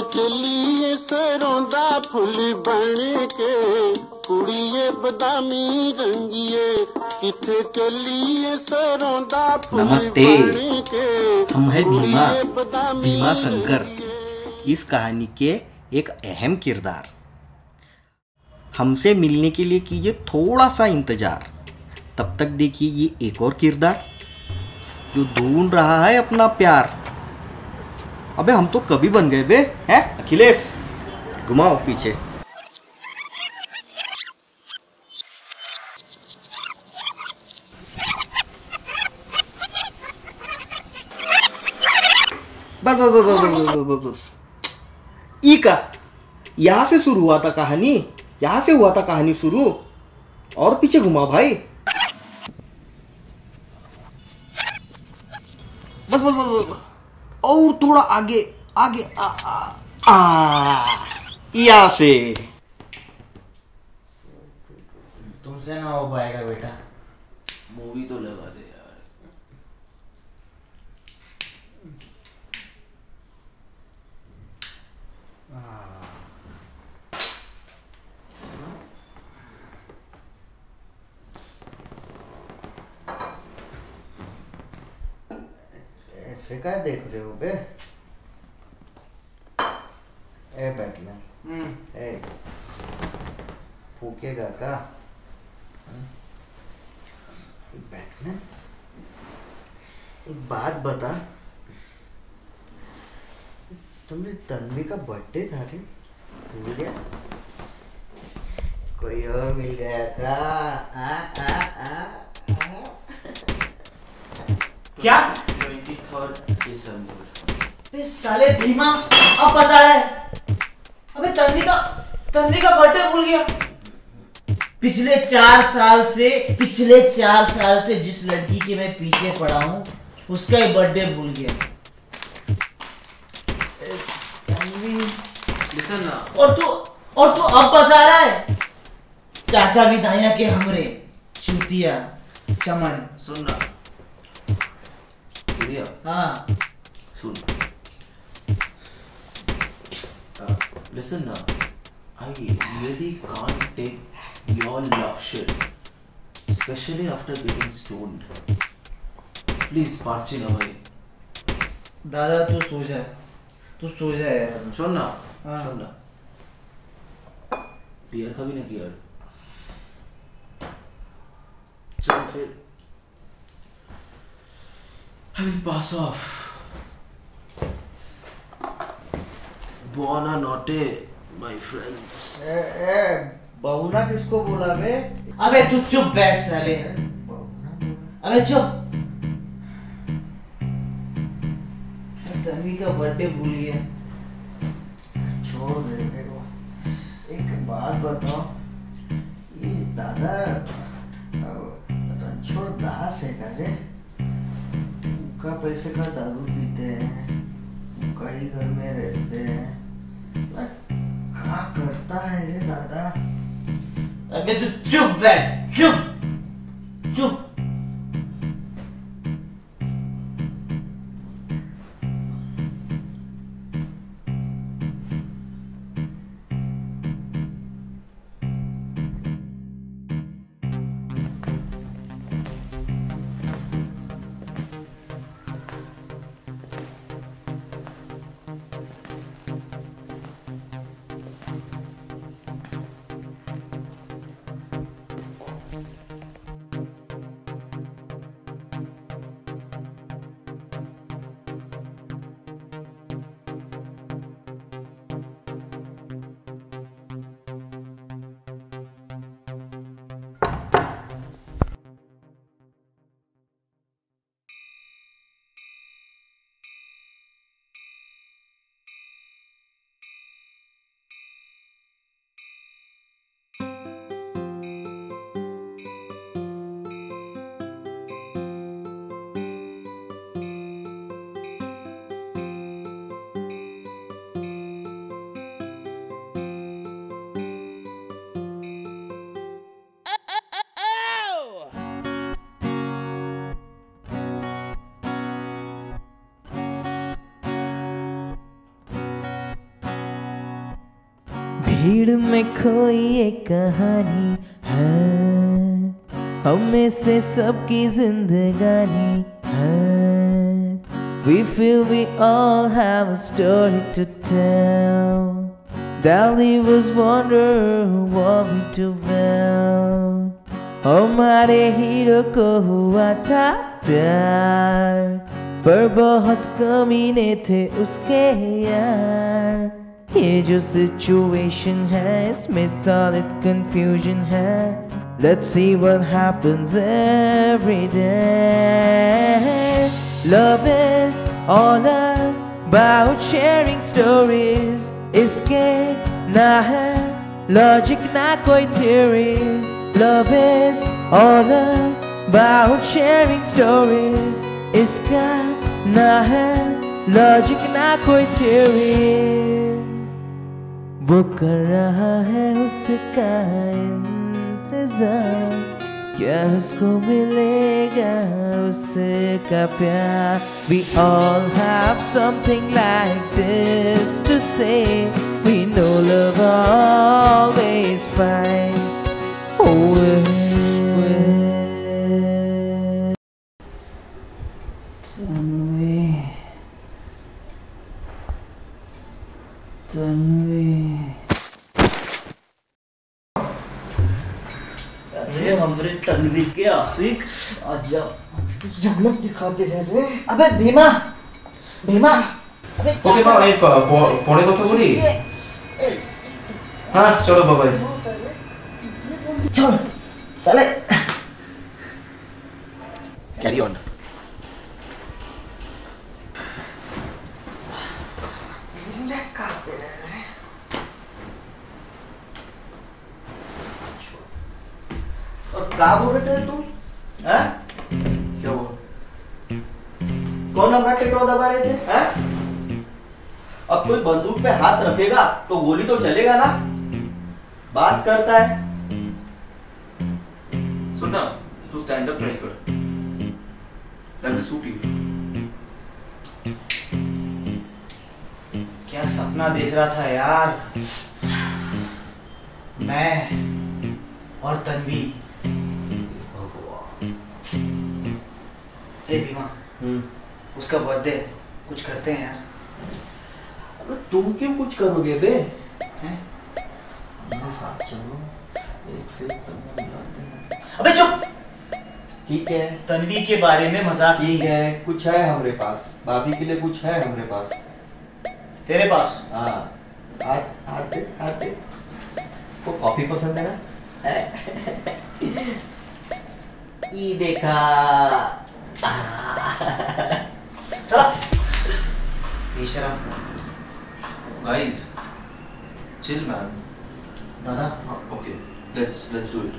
चलिए सरों का फुल बन के कुड़िए बदामी रंगिए किथे चलिए सरोंदा फुल नमस्ते। हम है भीमा भीमा शंकर। इस कहानी के एक अहम किरदार। हमसे मिलने के लिए कीजिए थोड़ा सा इंतज़ार। तब तक देखिए ये एक और किरदार जो ढूंढ रहा है अपना प्यार। अबे, हम तो कभी बन गए बे, हैं? अखिलेश, घुमाओ पीछे। बस बस बस बस बस बस बस ई का यहाँ से शुरू हुआ था कहानी? यहाँ से हुआ था कहानी शुरू? और पीछे घुमा भाई। बस बस बस बस बस। और थोड़ा आगे आगे आ आ, आ या से। तुमसे ना हो पाएगा बेटा। मूवी तो लगा। ऐसे क्या देख रहे हो बे ए बैटमैन ए फूकेगा का? बैटमैन एक बात बता तुमने तन्वी का बर्थडे था रे भूल गया कोई और मिल गया का आ, आ, आ, आ। क्या साले भीमा अब बता रहा है। अबे तन्वी का तन्वी का बर्थडे भूल गया। पिछले चार साल से पिछले चार साल से जिस लड़की के मैं पीछे पड़ा हूँ उसका ही बर्थडे भूल गया। और तू और तू अब बता रहा है? चाचा भी दाया के हमरे चूतिया चमन। सुन ना। सूर्या हाँ। सुन। लिसन ना I really can't take your love shit especially after getting stoned please ना भाई दादा तू सो जा तू सो जा यार सुन ना हाँ। सुन ना बियर का भी ना किया चल फिर I will pass off. Buona notte, my friends. ए, ए, बहुना किसको बोला बे? अबे तू चुप बैठ साले। अबे चुप। तन्वी का बर्थडे भूल गया। छोड़ दे देखो। एक बात बताओ। ये दादा रणछोड़ दास है क्या रे? उनका पैसे का दारू पीते हैं। उनका ही घर में रहते हैं। tay thế là đã. Biết chụp về chụp chụp भीड़ में खोई एक कहानी है। हमें से सबकी जिंदगानी है। We feel we all have story to tell daily was wonder what we to well हमारे हीरो को हुआ था प्यार। पर बहुत कमी ने थे उसके यार। ये जो सिचुएशन है इसमें solid confusion है Let's see what happens every day Love is all about sharing stories इसके ना है logic ना कोई theories Love is all about sharing stories इसका ना है logic ना कोई theories वो कर रहा है उसका इंतजार क्या उसको मिलेगा उसका प्यार We all have something like this to say We know love always finds के आशिक आज झलक दिखाते हैं रे अबे भीमा भीमा अबे ওকে মা এই প- প- পরে কথা বলি হ্যাঁ চলো বাবাই छोड़ चले ক্যারি অন और का बोल रहे थे तुम क्या हुआ? कौन हमारा टेटो दबा रहे थे? हैं? अब कोई बंदूक पे हाथ रखेगा तो गोली तो चलेगा ना? बात करता है। सुन ना, तू स्टैंड अप ट्राई कर। दैट सूट यू क्या सपना देख रहा था यार? मैं और तन्वी। भीमा उसका बर्थडे कुछ करते हैं यार। अबे तुम क्यों कुछ करोगे बे? हैं? मेरे साथ चलो। एक से एक मिलाते हैं अबे चुप! ठीक है। तन्वी के बारे में मज़ाक ठीक है। कुछ है हमारे पास। भाभी के लिए कुछ है हमारे पास। तेरे पास? हाँ। हाथ हाथ दे हाथ दे। को कॉफ़ी पसंद है ना? ई देखा। चला। बेशरम गाइस चिल मैन दादा okay let's let's do it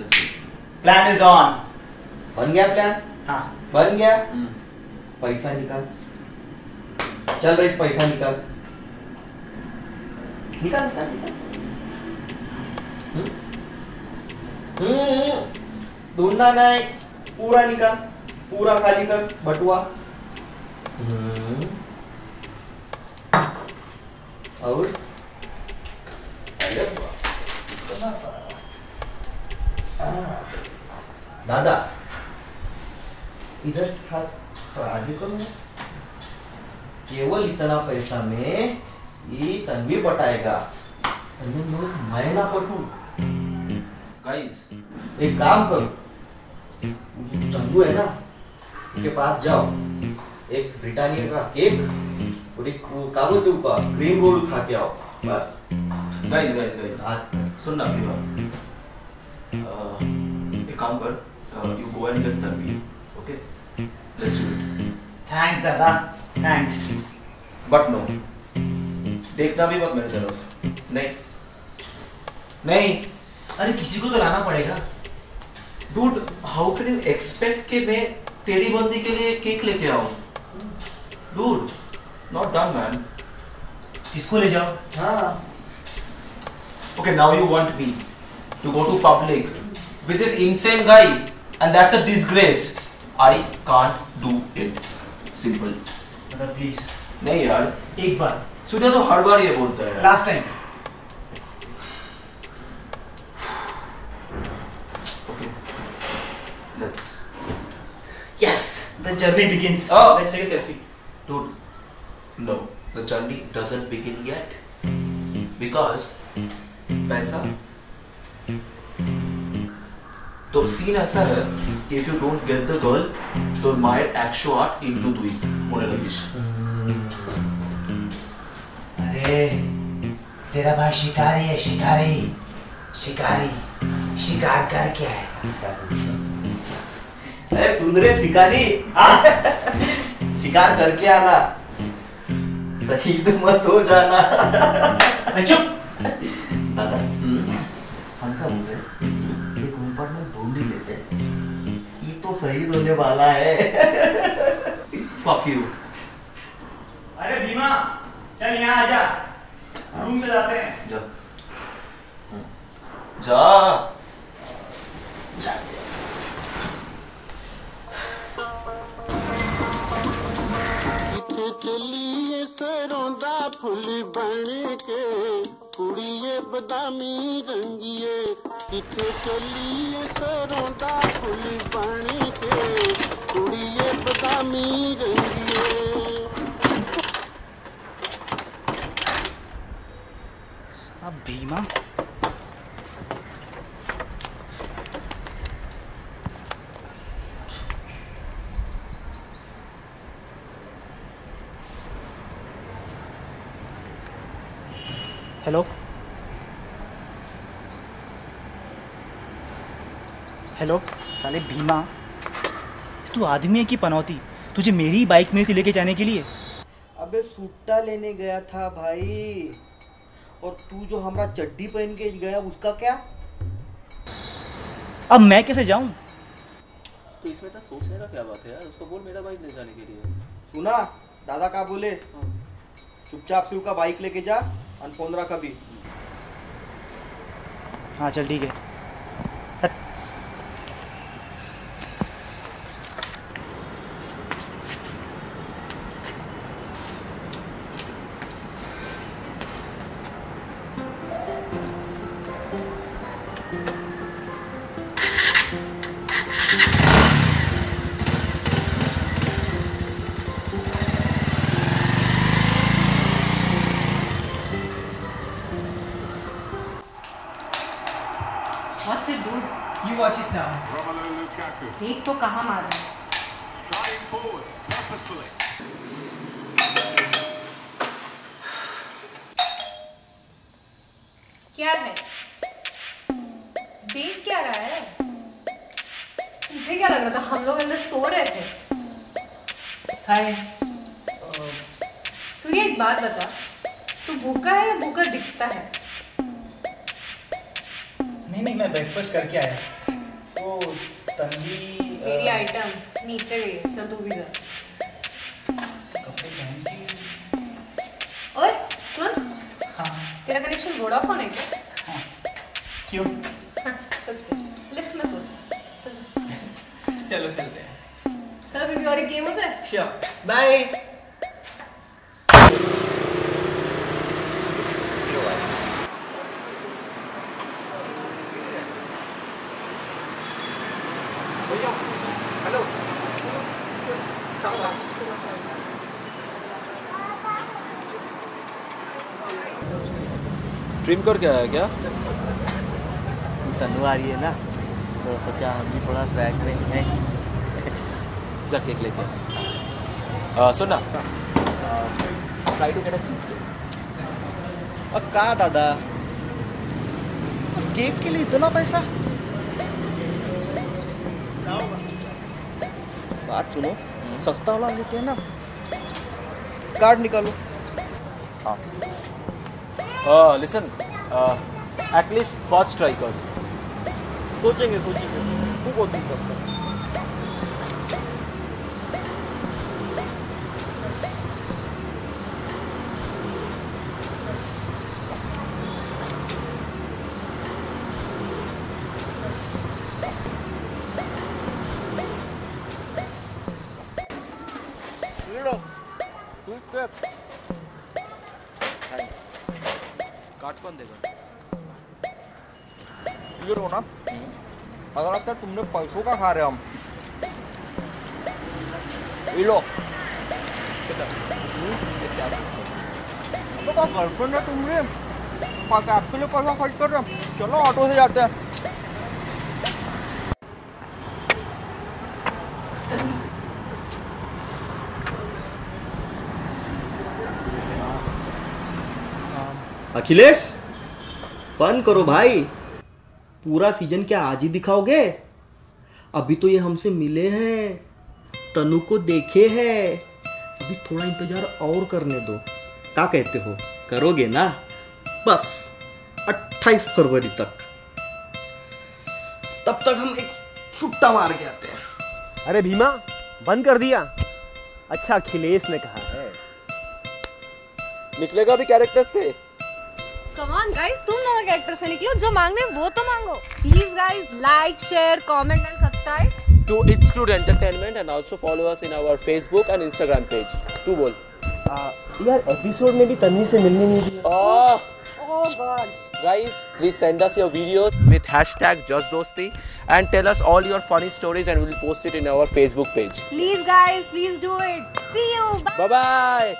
let's plan is on बन गया प्लान हाँ। बन गया? पैसा निकाल। चल रईस पैसा निकाल। निकाल निकाल निकाल। हम्म? हम्म, ढूंढना नहीं पूरा निकाल पूरा खाली कर बटुआ। हम्म। और? दादा इधर हाथ तो आगे करो। केवल इतना पैसा में ये तन्वी पटाएगा तन्वी मैं ना पटू गाइस एक काम करो। तो चंदू है ना उनके पास जाओ। एक ब्रिटानिया का केक और एक वो क्या बोलते ऊपर क्रीम रोल खा के आओ बस। गाइस गाइस गाइस में। सुन ना भीमा एक काम कर you go and get Tanvi okay let's do it thanks दादा। थैंक्स बट नो देखना भी मत मेरे तरफ़ नहीं। नहीं। अरे किसी को तो लाना पड़ेगा। Dude how can you expect कि मैं तेरी बंदी के लिए केक लेके आऊँ? डूड नॉट डन मैन इसको ले जाओ। हाँ। Okay now you want me to go to public with this insane guy and that's a disgrace I can't do it simple mother please नहीं यार। एक बार। सुनिया तो हर बार ये बोलता है last time the journey begins. Oh. Let's take a selfie. Dude, no, the journey doesn't begin yet. Because पैसा तो सीन ऐसा है कि if you don't get the girl तो मायर एक्शो आर्ट इनटू तुई होने लगी अरे तेरा भाई शिकारी है शिकारी शिकारी शिकार कर क्या है सुन रे शिकारी। शिकार करके आना। शहीद मत हो जाना। चुप। दादा हम क्या बोल रहे एक ऊपर में ढूंढ ही लेते ये तो शहीद होने वाला है। फक यू अरे भीमा चल यहाँ आ जा। रूम पे जाते हैं। जा। जा। ਕੁੜੀਏ ਬਦਾਮੀ ਰੰਗੀਏ ਕਿੱਥੇ ਚੱਲੀਏ ਸਰੋਂ ਦਾ ਫੁੱਲ ਬਣ ਕੇ ਕੁੜੀਏ ਬਦਾਮੀ ਰੰਗੀਏ अब हेलो साले भीमा। तू आदमी है कि पनौती? तुझे मेरी बाइक में से लेके जाने के लिए। अबे सुट्टा लेने गया था भाई। और तू जो हमारा चड्डी पहन के गया उसका क्या? अब मैं कैसे जाऊँ? तो इसमें तो सोचने का क्या बात है यार? उसको बोल मेरा बाइक ले जाने के लिए। सुना? दादा का बोले? चुपचाप से का बाइक लेके जा और फ़ोन भी। हाँ चल ठीक है। You watch it now. Romelu Lukaku. देख तो कहाँ मार रहा है? Striding forward purposefully. क्या है? देख क्या रहा है? तुझे क्या लग रहा था? हम लोग अंदर सो रहे थे। हाय। सूर्य एक बात बता। तू भूखा है या भूखा दिखता है? नहीं नहीं मैं ब्रेकफास्ट करके आया। वो तन्वी तेरी आइटम नीचे गई चल तू भी जा। कपड़े पहन के। और सुन हाँ। तेरा कनेक्शन वोडाफोन है क्या? क्यों? हाँ, लिफ्ट में सोच। चल चलो चलते हैं। चल भी और एक गेम हो जाए। श्योर बाय ट्रिम कर क्या है क्या? तनु आ रही है ना तो सोचा हम भी थोड़ा स्वैग में हैं। जा केक लेके। आ, सुन ना। Try to get a cheesecake और का दादा? केक के लिए इतना पैसा? बात सुनो। सस्ता वाला लेते हैं ना। कार्ड निकालो। हाँ। लिसन एटलीस्ट फ़र्स्ट ट्राई कर। सोचेंगे सोचेंगे। तू बहुत दिन करता थैंक्स कार्ड कौन देगा ये रो ना अगर लगता है तुमने पैसों का खा रहे हम ये लो तो गर्लफ्रेंड है तुमने आपके लिए पैसा खर्च कर रहे हम चलो ऑटो से जाते हैं अखिलेश बंद करो भाई। पूरा सीज़न क्या आज ही दिखाओगे? अभी तो ये हमसे मिले हैं तनु को देखे हैं। अभी थोड़ा इंतज़ार और करने दो। क्या कहते हो? करोगे ना? बस 28 फरवरी तक। तब तक हम एक छुट्टा मार के आते हैं। अरे भीमा बंद कर दिया। अच्छा अखिलेश ने कहा है। निकलेगा भी कैरेक्टर से। कम ऑन गाइस तुम दोनों कैरेक्टर से निकलो जो मांगने वो तो मांगो please guys like share comment and subscribe To exclude entertainment and also follow us in our Facebook and Instagram page. तू बोल. यार एपिसोड में भी तन्वी से मिलने नहीं दिया Oh, oh god guys, please send us your videos with hashtag JustDosti and tell us all your funny stories and we'll post it in our Facebook page. Please guys please do it see you Bye bye.